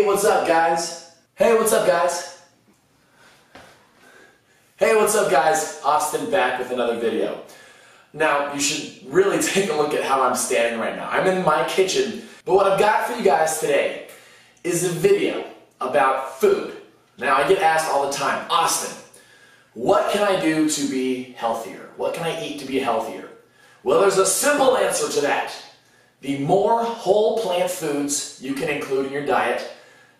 Hey, what's up, guys? Hey, what's up, guys? Hey, what's up, guys? Austin back with another video. Now, you should really take a look at how I'm standing right now. I'm in my kitchen, but what I've got for you guys today is a video about food. Now, I get asked all the time, Austin, what can I do to be healthier? What can I eat to be healthier? Well, there's a simple answer to that. The more whole plant foods you can include in your diet,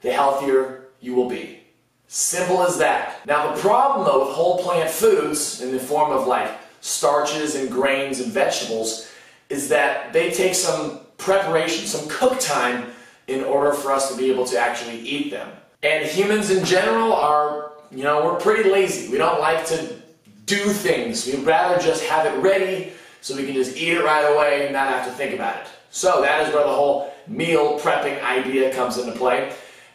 the healthier you will be. Simple as that. Now, the problem though with whole plant foods in the form of like starches and grains and vegetables is that they take some preparation, some cook time in order for us to be able to actually eat them. And humans in general are, you know, we're pretty lazy. We don't like to do things. We'd rather just have it ready so we can just eat it right away and not have to think about it. So that is where the whole meal prepping idea comes into play.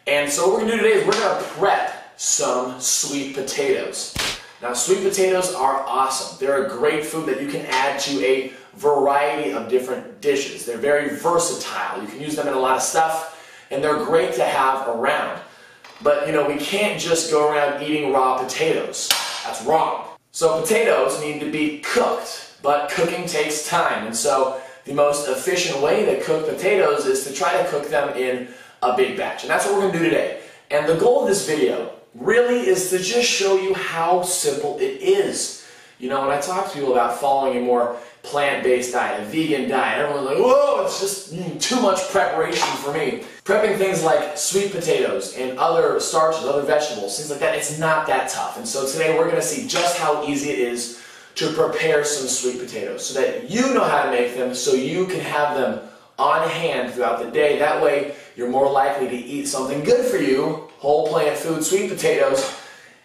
And so what we're to do today is we're to prep some sweet potatoes. Now sweet potatoes are awesome. They're a great food that you can add to a variety of different dishes. They're very versatile. You can use them in a lot of stuff and they're great to have around. But you know, we can't just go around eating raw potatoes. That's wrong. So potatoes need to be cooked, but cooking takes time. And so the most efficient way to cook potatoes is to try to cook them in a big batch. And that's what we're to do today. And the goal of this video really is to just show you how simple it is. You know, when I talk to people about following a more plant-based diet, a vegan diet, everyone's like, whoa, it's just mm, too much preparation for me. Prepping things like sweet potatoes and other starches, other vegetables, things like that, it's not that tough. And so today we're to see just how easy it is to prepare some sweet potatoes so that you know how to make them so you can have them on hand throughout the day. That way you're more likely to eat something good for you, whole plant food, sweet potatoes,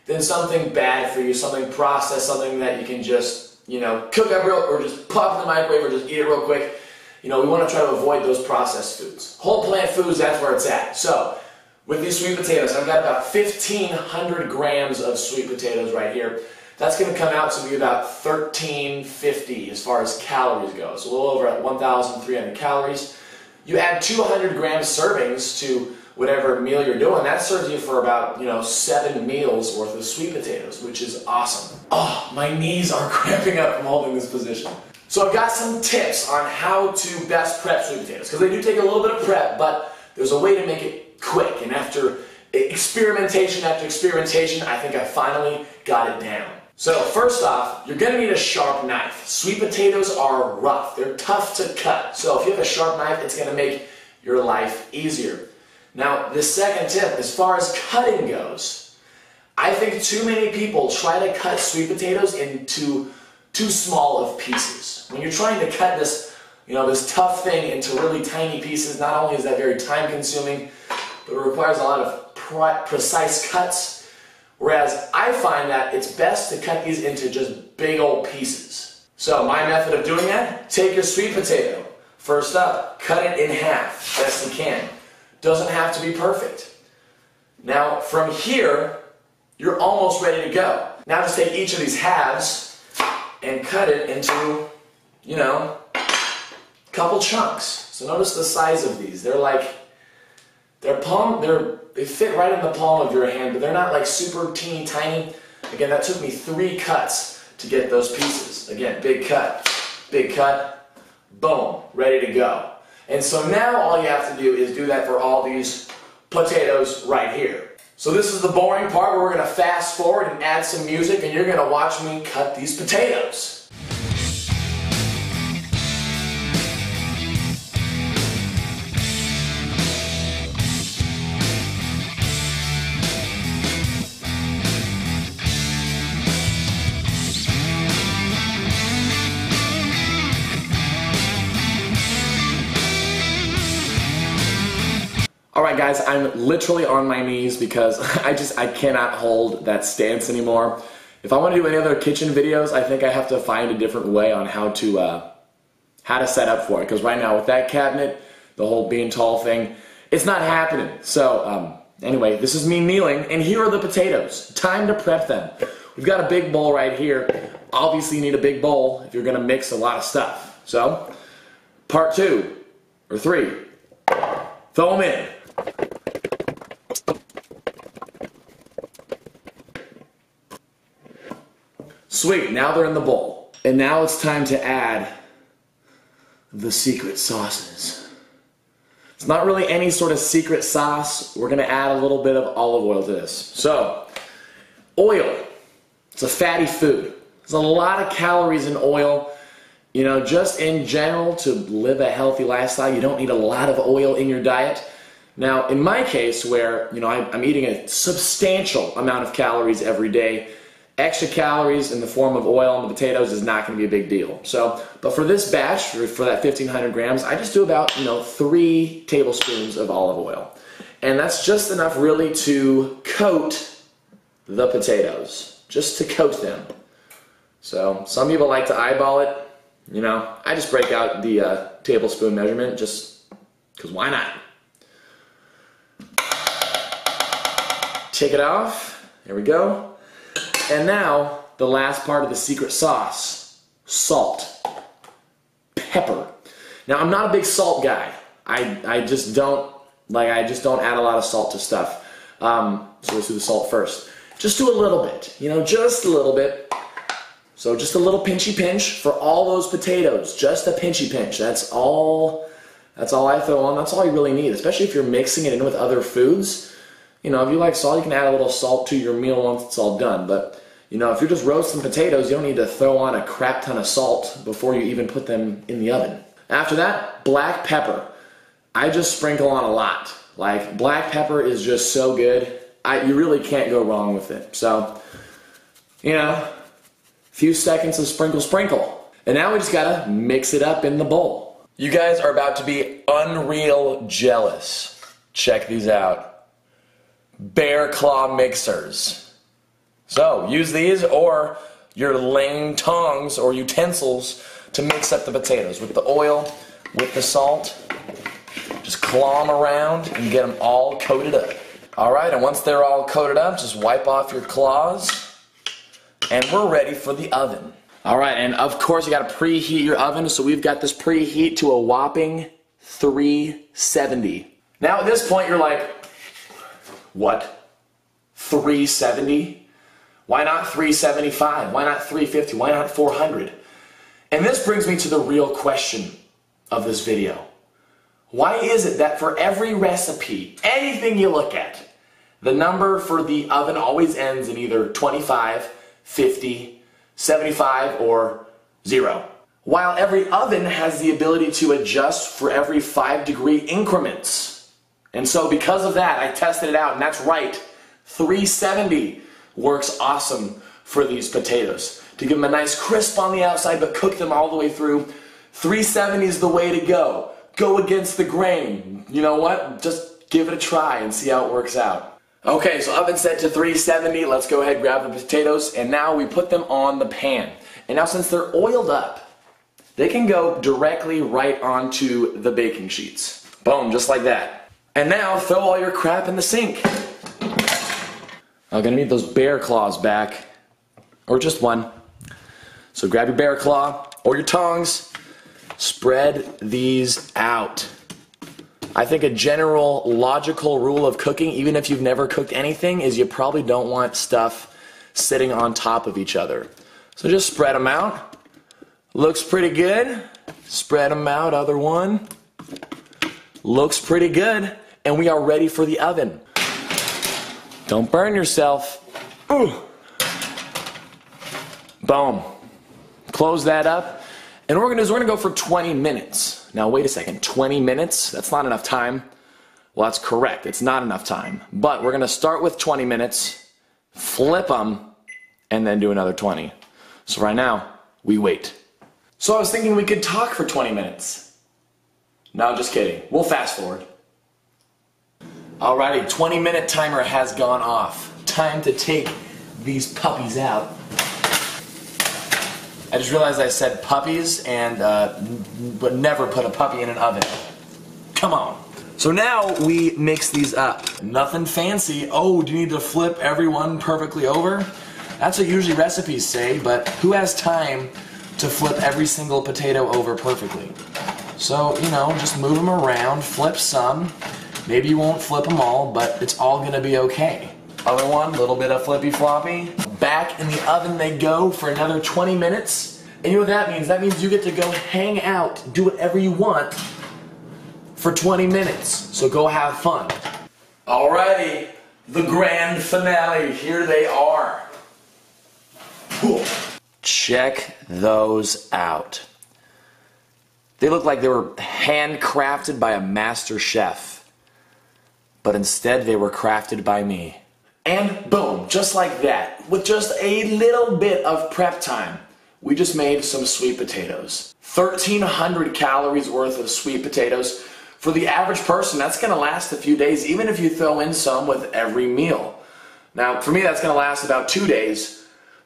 than something bad for you, something processed, something that you can just, you know, cook up real or just pop in the microwave or just eat it real quick. You know, we want to try to avoid those processed foods. Whole plant foods, that's where it's at. So, with these sweet potatoes, I've got about 1,500 grams of sweet potatoes right here. That's going to come out to be about 1350 as far as calories go. So a little over at 1,300 calories. You add 200 gram servings to whatever meal you're doing, that serves you for about, you know, seven meals worth of sweet potatoes, which is awesome. Oh, my knees are cramping up from holding this position. So I've got some tips on how to best prep sweet potatoes, because they do take a little bit of prep, but there's a way to make it quick. And after experimentation after experimentation, I think I finally got it down. So first off, you're going to need a sharp knife. Sweet potatoes are rough. They're tough to cut. So if you have a sharp knife, it's going to make your life easier. Now, the second tip, as far as cutting goes, I think too many people try to cut sweet potatoes into too small of pieces. When you're trying to cut this, you know, this tough thing into really tiny pieces, not only is that very time consuming, but it requires a lot of precise cuts Whereas I find that it's best to cut these into just big old pieces. So my method of doing that, take your sweet potato. First up, cut it in half, best you can. Doesn't have to be perfect. Now from here, you're almost ready to go. Now just take each of these halves and cut it into, you know, a couple chunks. So notice the size of these. They're like, they're palm, they're they fit right in the palm of your hand, but they're not like super teeny tiny. Again, that took me three cuts to get those pieces. Again, big cut, big cut, boom, ready to go. And so now all you have to do is do that for all these potatoes right here. So this is the boring part where we're to fast forward and add some music and you're to watch me cut these potatoes. Right, guys, I'm literally on my knees because I just, I cannot hold that stance anymore. If I want to do any other kitchen videos, I think I have to find a different way on how to, uh, how to set up for it. Because right now with that cabinet, the whole being tall thing, it's not happening. So, um, anyway, this is me kneeling, and here are the potatoes. Time to prep them. We've got a big bowl right here. Obviously, you need a big bowl if you're going to mix a lot of stuff. So, part two, or three, throw them in. Sweet, now they're in the bowl. And now it's time to add the secret sauces. It's not really any sort of secret sauce. We're gonna add a little bit of olive oil to this. So, oil. It's a fatty food. There's a lot of calories in oil. You know, just in general, to live a healthy lifestyle, you don't need a lot of oil in your diet. Now, in my case, where you know I'm eating a substantial amount of calories every day, extra calories in the form of oil on the potatoes is not going to be a big deal. So, but for this batch, for, for that 1500 grams, I just do about you know three tablespoons of olive oil, and that's just enough really to coat the potatoes, just to coat them. So some people like to eyeball it. You know, I just break out the uh, tablespoon measurement just because why not? Take it off. There we go. And now, the last part of the secret sauce. Salt. Pepper. Now, I'm not a big salt guy. I, I just don't, like, I just don't add a lot of salt to stuff. Um, so let's do the salt first. Just do a little bit, you know, just a little bit. So just a little pinchy pinch for all those potatoes. Just a pinchy pinch. That's all, that's all I throw on. That's all you really need, especially if you're mixing it in with other foods you know, if you like salt, you can add a little salt to your meal once it's all done. But, you know, if you're just roasting potatoes, you don't need to throw on a crap ton of salt before you even put them in the oven. After that, black pepper. I just sprinkle on a lot. Like, black pepper is just so good. I, you really can't go wrong with it. So, you know, a few seconds of sprinkle, sprinkle. And now we just gotta mix it up in the bowl. You guys are about to be unreal jealous. Check these out bear claw mixers. So use these or your lame tongs or utensils to mix up the potatoes with the oil, with the salt. Just claw them around and get them all coated up. All right, and once they're all coated up, just wipe off your claws and we're ready for the oven. All right, and of course you gotta preheat your oven, so we've got this preheat to a whopping 370. Now at this point you're like, what? 370? Why not 375? Why not 350? Why not 400? And this brings me to the real question of this video. Why is it that for every recipe, anything you look at, the number for the oven always ends in either 25, 50, 75, or 0? While every oven has the ability to adjust for every 5 degree increments. And so because of that, I tested it out, and that's right. 370 works awesome for these potatoes. To give them a nice crisp on the outside, but cook them all the way through. 370 is the way to go. Go against the grain. You know what? Just give it a try and see how it works out. Okay, so oven set to 370. Let's go ahead grab the potatoes, and now we put them on the pan. And now since they're oiled up, they can go directly right onto the baking sheets. Boom, just like that. And now throw all your crap in the sink. I'm gonna need those bear claws back, or just one. So grab your bear claw or your tongs, spread these out. I think a general logical rule of cooking, even if you've never cooked anything, is you probably don't want stuff sitting on top of each other. So just spread them out. Looks pretty good. Spread them out, other one. Looks pretty good. And we are ready for the oven. Don't burn yourself. Ooh. Boom. Close that up. And what we're gonna do is we're gonna go for 20 minutes. Now wait a second, 20 minutes? That's not enough time. Well, that's correct. It's not enough time. But we're gonna start with 20 minutes, flip them, and then do another 20. So right now, we wait. So I was thinking we could talk for 20 minutes. No, just kidding. We'll fast forward. Alrighty, 20 minute timer has gone off. Time to take these puppies out. I just realized I said puppies and uh, but never put a puppy in an oven. Come on. So now we mix these up. Nothing fancy. Oh, do you need to flip everyone perfectly over? That's what usually recipes say, but who has time to flip every single potato over perfectly? So, you know, just move them around, flip some. Maybe you won't flip them all, but it's all to be okay. Other one, little bit of flippy floppy. Back in the oven they go for another 20 minutes. And you know what that means? That means you get to go hang out, do whatever you want for 20 minutes. So go have fun. Alrighty, the grand finale. Here they are. Check those out. They looked like they were handcrafted by a master chef, but instead they were crafted by me. And boom, just like that, with just a little bit of prep time, we just made some sweet potatoes. 1,300 calories worth of sweet potatoes. For the average person, that's gonna last a few days, even if you throw in some with every meal. Now, for me, that's gonna last about two days,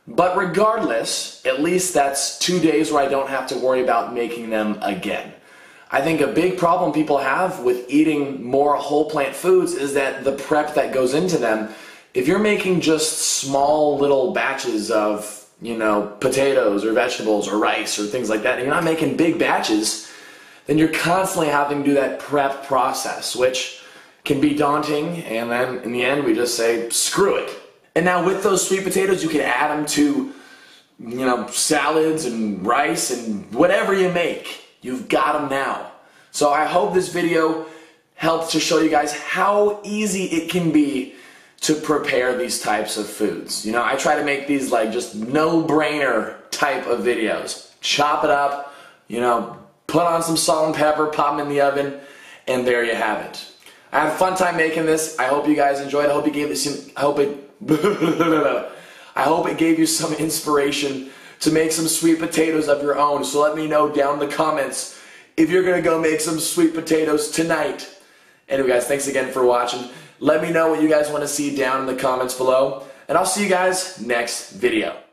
but regardless, at least that's two days where I don't have to worry about making them again. I think a big problem people have with eating more whole plant foods is that the prep that goes into them. If you're making just small little batches of, you know, potatoes or vegetables or rice or things like that, and you're not making big batches, then you're constantly having to do that prep process, which can be daunting. And then in the end, we just say, screw it and now with those sweet potatoes, you can add them to, you know, salads and rice and whatever you make. You've got them now. So I hope this video helps to show you guys how easy it can be to prepare these types of foods. You know, I try to make these like just no-brainer type of videos. Chop it up, you know, put on some salt and pepper, pop them in the oven, and there you have it. I had a fun time making this. I hope you guys enjoyed. I hope you gave this. I hope it I hope it gave you some inspiration to make some sweet potatoes of your own. So let me know down in the comments if you're to go make some sweet potatoes tonight. Anyway, guys, thanks again for watching. Let me know what you guys want to see down in the comments below. And I'll see you guys next video.